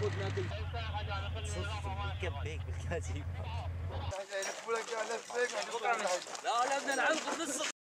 نرقد ناكل بيك بالكاتب لا لا بدنا نعلق النص